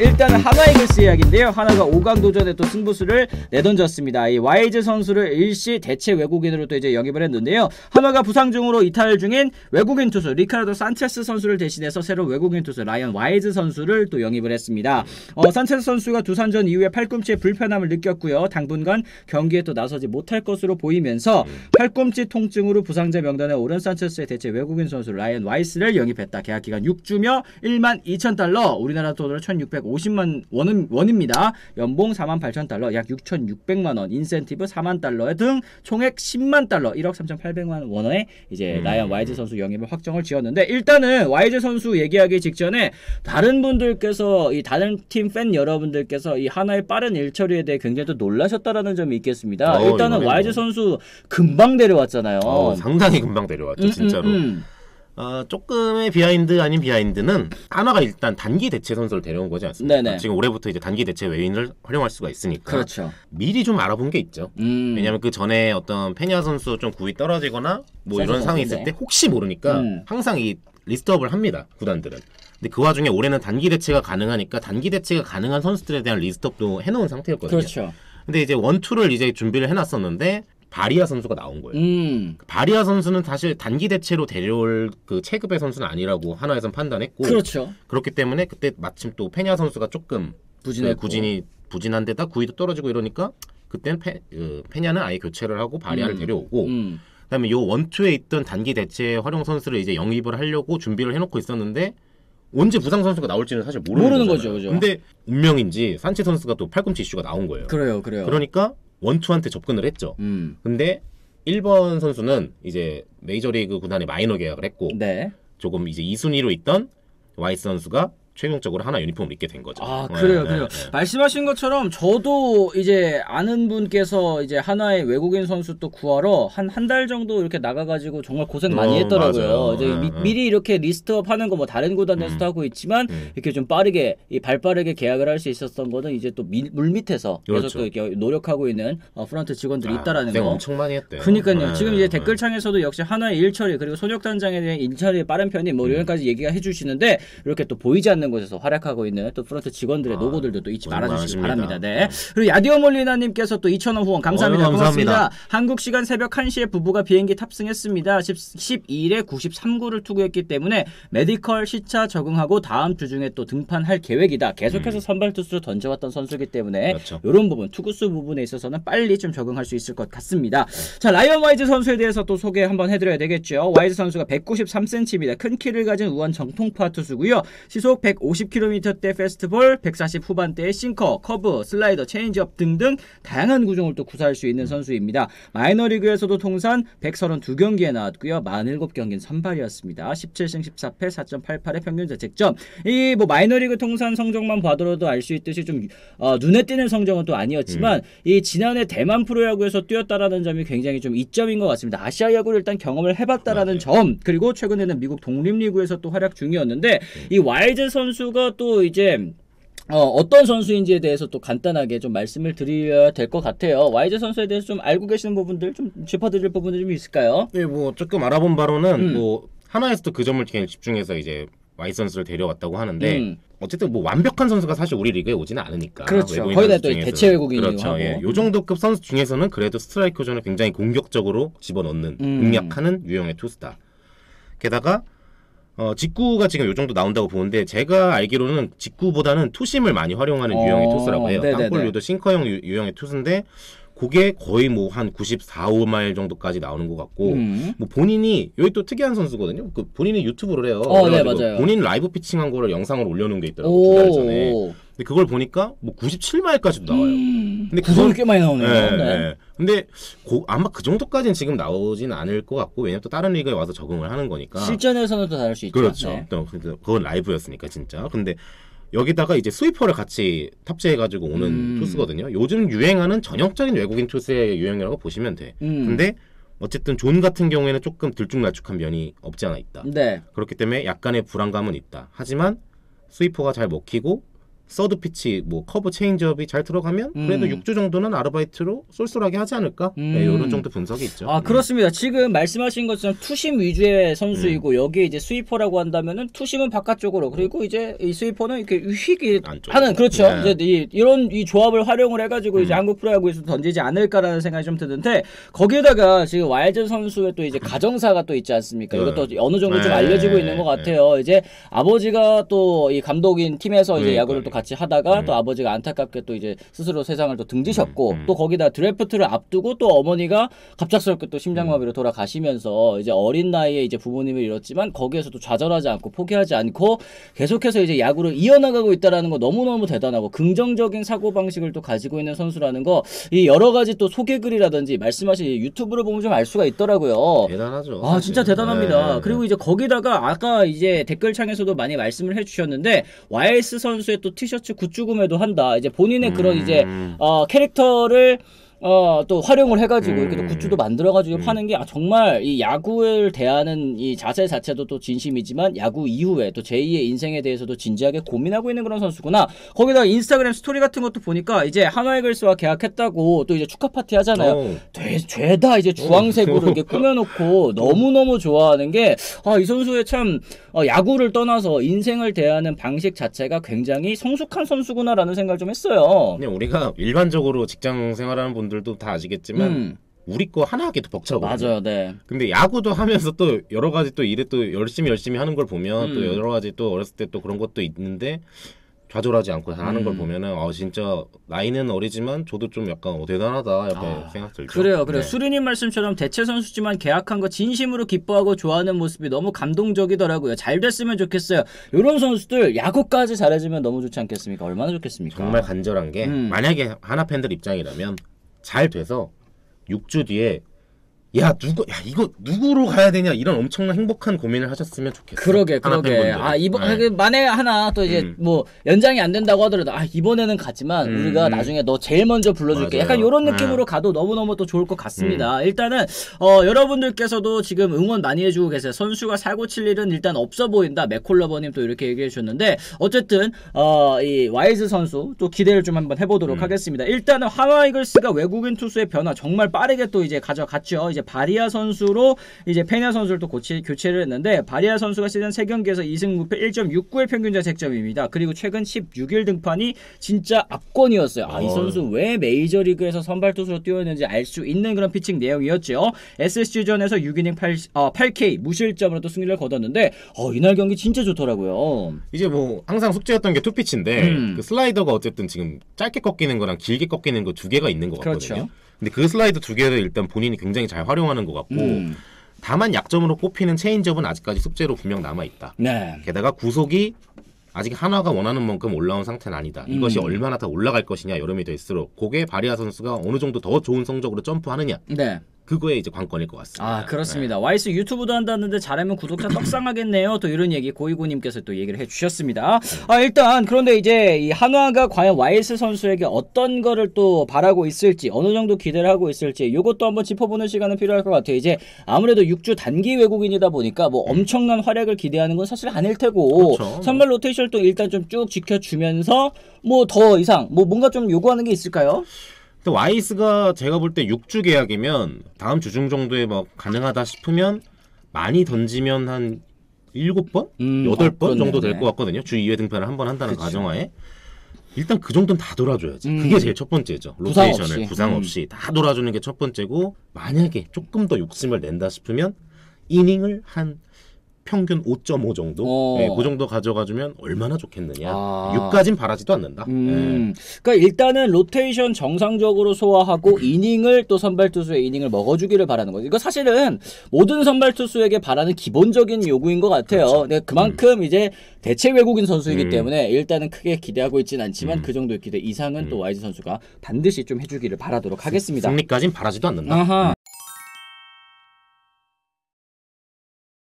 it 일단은 한화 이글스 이야기인데요. 한화가 5강 도전에 또 승부수를 내던졌습니다. 이 와이스 선수를 일시 대체 외국인으로 또 이제 영입을 했는데요. 한화가 부상 중으로 이탈 중인 외국인 투수 리카르도 산체스 선수를 대신해서 새로 외국인 투수 라이언 와이스 선수를 또 영입을 했습니다. 어, 산체스 선수가 두산전 이후에 팔꿈치에 불편함을 느꼈고요. 당분간 경기에 또 나서지 못할 것으로 보이면서 팔꿈치 통증으로 부상자 명단에 오른 산체스의 대체 외국인 선수 라이언 와이스를 영입했다. 계약 기간 6주며 1만 2천 달러, 우리나라 돈으로 1,650만 원은, 원입니다. 연봉 4만 8천 달러, 약 6,600만 원, 인센티브 4만 달러 등 총액 10만 달러, 1억 3,800만 원의 이제 라이언 와이스 선수 영입을 확정을 지었는데 일단은 와이스 선수 얘기하기 직전에 다른 분들께서 이 다른 팀 팬 여러분들께서 이 한화의 빠른 일 처리에 대해 굉장히 또 놀라셨다라는 점이 있겠습니다. 어, 일단은 와이스 뭐. 선수 금방 데려왔잖아요. 어, 상당히 금방 데려왔죠, 음, 진짜로. 음, 음. 어, 조금의 behind 아닌 behind는 한화가 일단 단기 대체 선수를 데려온 거지 않습니까? 네네. 지금 올해부터 이제 단기 대체 외인을 활용할 수가 있으니까 그렇죠. 미리 좀 알아본 게 있죠. 음. 왜냐하면 그 전에 어떤 페냐 선수 좀 구위 떨어지거나 뭐 이런 상황이 있을. 때 혹시 모르니까 음. 항상 이 list up을 합니다 구단들은. 근데 그 와중에 올해는 단기 대체가 가능하니까 단기 대체가 가능한 선수들에 대한 list up도 해놓은 상태였거든요. 그렇죠. 근데 이제 원투를 이제 준비를 해놨었는데 바리아 선수가 나온 거예요. 음. 바리아 선수는 사실 단기 대체로 데려올 그 체급의 선수는 아니라고 한화에선 판단했고 그렇죠. 그렇기 때문에 그때 마침 또 페냐 선수가 조금 부진했고. 그 구진이 부진한 데다 구위도 떨어지고 이러니까 그때는 페, 그 페냐는 아예 교체를 하고 바리아를 음. 데려오고 음. 그다음에 요 원투에 있던 단기 대체 활용 선수를 이제 영입을 하려고 준비를 해놓고 있었는데 언제 부상 선수가 나올지는 사실 모르는, 모르는. 거죠, 그죠? 근데 운명인지 산체스 선수가 또 팔꿈치 이슈가 나온 거예요. 그래요, 그래요. 그러니까 원투한테 접근을 했죠. 음. 근데 1번 선수는 이제 메이저리그 구단에 마이너 계약을 했고 네. 조금 이제 2순위로 있던 와이스 선수가 최종적으로 한화 유니폼을 입게 된 거죠. 아 네, 그래요 네, 그래요 네. 말씀하신 것처럼 저도 이제 아는 분께서 이제 한화의 외국인 선수 또 구하러 한 한 달 정도 이렇게 나가가지고 정말 고생 많이 어, 했더라고요 맞아요. 이제 네, 미, 네. 리 이렇게 list up 하는 거 뭐 다른 구단에서도 음. 하고 있지만 음. 이렇게 좀 빠르게 이 발빠르게 계약을 할 수 있었던 거는 이제 또 물 밑에서 계속 그렇죠. 또 이렇게 노력하고 있는 어, 프런트 직원들이 아, 있다라는 거 엄청 많이 했대. 그니까요. 네, 지금 이제 네. 댓글창에서도 역시 한화의 일처리 그리고 손혁단장에 대한 일처리 빠른 편이 뭐 이런 까지 얘기가 해주시는데 이렇게 또 보이지 않는 곳에서 활약하고 있는 또 프런트 직원들의 아, 노고들도 또 잊지 말아주시기. 바랍니다. 네. 그리고 야디오 몰리나님께서 또 2,000원 후원 감사합니다. 어유, 감사합니다. 고맙습니다. 한국 시간 새벽 1시에 부부가 비행기 탑승했습니다. 10, 12일에 93구를 투구했기 때문에 medical 시차 적응하고 다음 주 중에 또 등판할 계획이다. 계속해서 선발 투수로 던져왔던 선수이기 때문에 음. 그렇죠. 이런 부분 투구수 부분에 있어서는 빨리 좀 적응할 수 있을 것 같습니다. 자 라이언 와이스 선수에 대해서 또 소개 한번 해드려야 되겠죠. 와이즈 선수가 193cm입니다. 큰 키를 가진 우한 정통파 투수고요. 시속 150km대 패스트볼, 140 후반대의 싱커, 커브, 슬라이더, 체인지업 등등 다양한 구종을 또 구사할 수 있는 선수입니다. 마이너리그에서도 통산 132경기에 나왔고요. 47경기는 선발이었습니다. 17승 14패 4.88의 평균 자책점. 이 뭐 마이너리그 통산 성적만 봐더라도 알 수 있듯이 좀 어, 눈에 띄는 성적은 또 아니었지만 이 지난해 대만 프로야구에서 뛰었다라는 점이 굉장히 좀 이점인 것 같습니다. 아시아 야구를 일단 경험을 해봤다라는 점 그리고 최근에는 미국 독립리그에서 또 활약 중이었는데 이 와이스 선 수가 또 이제 어, 어떤 선수인지에 대해서 또 간단하게 좀 말씀을 드려야 될 것 같아요. 와이스 선수에 대해서 좀 알고 계시는 부분들 좀 짚어드릴 부분들 좀 있을까요? 네, 뭐 조금 알아본 바로는 음. 뭐 한화에서도 그 점을 집중해서 이제 와이스 선수를 데려왔다고 하는데 음. 어쨌든 뭐 완벽한 선수가 사실 우리 리그에 오지는 않으니까 그렇죠. 거의 다 선수 또 중에서는. 대체 외국인이고 그렇죠. 예. 요 정도급 선수 중에서는 그래도 스트라이크 존을 굉장히 공격적으로 집어넣는 음. 공략하는 유형의 투수다. 게다가 어, 직구가 지금 요 정도 나온다고 보는데 제가 알기로는 직구보다는 투심을 많이 활용하는 어, 유형의 투수라고 해요. 네네네. 땅볼 유도 싱커형 유, 유형의 투수인데 그게 거의 뭐 한 94, 5마일 정도까지 나오는 것 같고 음. 뭐 본인이 여기 또 특이한 선수거든요. 그 본인이 유튜브를 해요. 어, 네, 맞아요. 본인 라이브 피칭한 거를 영상으로 올려놓은 게 있더라고 두달 전에. 오. 근데 그걸 보니까 뭐 97마일까지도 나와요. 근데 구속이 그건 꽤 많이 나오네요. 네, 네. 네. 근데 고- 아마 그 정도까지는 지금 나오진 않을 것 같고 왜냐면 또 다른 리그에 와서 적응을 하는 거니까. 실전에서는 또 다를 수 있죠. 그렇죠. 네. 또 근데 그건 라이브였으니까 진짜. 근데 여기다가 이제 스위퍼를 같이 탑재해가지고 오는 음. 투수거든요. 요즘 유행하는 전형적인 외국인 투수의 유형이라고 보시면 돼. 음. 근데 어쨌든 존 같은 경우에는 조금 들쭉날쭉한 면이 없지 않아 있다. 네. 그렇기 때문에 약간의 불안감은 있다. 하지만 스위퍼가 잘 먹히고 third pitch, 뭐 커브 체인지업이 잘 들어가면 그래도 음. 6주 정도는 아르바이트로 쏠쏠하게 하지 않을까? 네, 음. 이런 정도 분석이 있죠. 아 그렇습니다. 지금 말씀하신 것처럼 투심 위주의 선수이고 음. 여기에 이제 스위퍼라고 한다면은 투심은 바깥쪽으로 그리고 이제 이 스위퍼는 이렇게 휙이 안쪽으로. 하는 그렇죠. 네. 이제 이, 이런 이 조합을 활용을 해가지고 이제 음. 한국 프로야구에서 던지지 않을까라는 생각이 좀 드는데 거기에다가 지금 와이스 선수의 또 이제 가정사가 또 있지 않습니까? 네. 이것도 어느 정도 좀 네. 알려지고 있는 것 같아요. 이제 아버지가 또 이 감독인 팀에서 이제. 야구를 또 같이 하다가 음. 또 아버지가 안타깝게 또 이제 스스로 세상을 또 등지셨고 음, 음. 또 거기다 드래프트를 앞두고 또 어머니가 갑작스럽게 또 심장마비로 돌아가시면서 이제 어린 나이에 이제 부모님을 잃었지만 거기에서도 좌절하지 않고 포기하지 않고 계속해서 이제 야구를 이어나가고 있다라는 거 너무너무 대단하고 긍정적인 사고 방식을 또 가지고 있는 선수라는 거 이 여러 가지 또 소개 글이라든지 말씀하신 이 유튜브를 보면 좀 알 수가 있더라고요. 대단하죠. 아 사실. 진짜 대단합니다. 네. 그리고 이제 거기다가 아까 이제 댓글창에서도 많이 말씀을 해주셨는데 와이스 선수의 또 티셔츠 굿즈 구매도 한다. 이제 본인의 그런 이제 음. 어, 캐릭터를 어, 또 활용을 해가지고 이렇게 또 음. 굿즈도 만들어가지고 음. 파는 게 아, 정말 이 야구를 대하는 이 자세 자체도 또 진심이지만 야구 이후에 또 제2의 인생에 대해서도 진지하게 고민하고 있는 그런 선수구나. 거기다 인스타그램 스토리 같은 것도 보니까 이제 하나이글스와 계약했다고 또 이제 축하 파티 하잖아요. 어. 돼, 죄다 이제 주황색으로 이렇게 꾸며놓고 너무너무 좋아하는 게, 아, 이 선수의 참, 어, 야구를 떠나서 인생을 대하는 방식 자체가 굉장히 성숙한 선수구나라는 생각을 좀 했어요. 그냥 우리가 일반적으로 직장 생활하는 분들 도 다 아시겠지만 음, 우리 거 하나 하기도 벅차거든요. 맞아요, 네. 근데 야구도 하면서 또 여러 가지 또 일에 또 열심히 열심히 하는 걸 보면 음. 또 여러 가지 또 어렸을 때 또 그런 것도 있는데 좌절하지 않고 다 하는 걸 음. 보면은 아 진짜 나이는 어리지만 저도 좀 약간 어, 대단하다 이렇게 아, 생각 들죠. 그래요, 그래요. 네. 수리님 말씀처럼 대체 선수지만 계약한 거 진심으로 기뻐하고 좋아하는 모습이 너무 감동적이더라고요. 잘 됐으면 좋겠어요. 이런 선수들 야구까지 잘해주면 너무 좋지 않겠습니까? 얼마나 좋겠습니까? 정말 간절한 게 음. 만약에 하나 팬들 입장이라면 잘 돼서 6주 뒤에 야 누구 야 이거 누구로 가야 되냐 이런 엄청난 행복한 고민을 하셨으면 좋겠어요. 그러게 그러게. 아 이번 네. 그 만에 하나 또 이제 음. 뭐 연장이 안 된다고 하더라도 아 이번에는 가지만 음, 우리가 음. 나중에 너 제일 먼저 불러줄게 맞아요. 약간 이런 네. 느낌으로 가도 너무 너무 또 좋을 것 같습니다 일단은 어 여러분들께서도 지금 응원 많이 해주고 계세요 선수가 사고 칠 일은 일단 없어 보인다 맥콜러버님 또 이렇게 얘기해 주셨는데 어쨌든 어 이 와이스 선수 또 기대를 좀 한번 해보도록 음. 하겠습니다 일단은 한화 이글스가 외국인 투수의 변화 정말 빠르게 또 이제 가져갔죠 이제 바리아 선수로 이제 페냐 선수를 또 고치, 교체를 했는데 바리아 선수가 시즌 3경기에서 2승 무패 1.69의 평균 자책점입니다. 그리고 최근 16일 등판이 진짜 압권이었어요. 아, 이 어. 선수 왜 메이저리그에서 선발 투수로 뛰어있는지 알 수 있는 그런 피칭 내용이었죠. SSG전에서 6이닝 8, 어, 8K 무실점으로 또 승리를 거뒀는데 어, 이날 경기 진짜 좋더라고요. 이제 뭐 항상 숙제였던 게 투피치인데 음. 그 슬라이더가 어쨌든 지금 짧게 꺾이는 거랑 길게 꺾이는 거 두 개가 있는 것 같거든요. 그렇죠. 근데 그 슬라이더 두 개를 일단 본인이 굉장히 잘 활용하는 것 같고 음. 다만 약점으로 꼽히는 체인지업은 아직까지 숙제로 분명 남아 있다. 네. 게다가 구속이 아직 한화가 원하는 만큼 올라온 상태는 아니다. 이것이 음. 얼마나 더 올라갈 것이냐 여름이 될수록 그게 바리아 선수가 어느 정도 더 좋은 성적으로 점프하느냐 네. 그거에 이제 관건일 것 같습니다. 아 그렇습니다. 와이스 유튜브도 한다는데 잘하면 구독자 떡상하겠네요. 또 이런 얘기 고이구님께서 또 얘기를 해주셨습니다. 아 일단 그런데 이제 이 한화가 과연 와이스 선수에게 어떤 거를 또 바라고 있을지 어느 정도 기대를 하고 있을지 이것도 한번 짚어보는 시간은 필요할 것 같아요. 이제 아무래도 6주 단기 외국인이다 보니까 뭐 엄청난 활약을 기대하는 건 사실 아닐 테고 그렇죠. 선발 로테이션을 또 일단 좀 쭉 지켜주면서 뭐 더 이상 뭐 뭔가 좀 요구하는 게 있을까요? 근데 와이스가 제가 볼 때 6주 계약이면 다음 주중 정도에 뭐 가능하다 싶으면 많이 던지면 한 7번? 음, 여덟 아, 번 정도 그렇네. 될것 같거든요. 주 2회 등판을 한 번 한다는 그쵸. 가정하에. 일단 그 정도는 다 돌아줘야지. 음. 그게 제일 첫 번째죠. 부상 로테이션을 없이. 부상 음. 없이 다 돌아주는 게 첫 번째고 만약에 조금 더 욕심을 낸다 싶으면 이닝을 한 평균 5.5 정도, 어. 네, 그 정도 가져가주면 얼마나 좋겠느냐. 아. 6까진 바라지도 않는다. 네. 음, 그러니까 일단은 로테이션 정상적으로 소화하고 이닝을 또 선발 투수의 이닝을 먹어주기를 바라는 거죠. 이거 사실은 모든 선발 투수에게 바라는 기본적인 요구인 것 같아요. 그렇죠. 근데 그만큼 이제 대체 외국인 선수이기 음. 때문에 일단은 크게 기대하고 있지는 않지만 음. 그 정도의 기대 이상은 또 와이스 선수가 반드시 좀 해주기를 바라도록 하겠습니다. 승리까진 바라지도 않는다. 아하.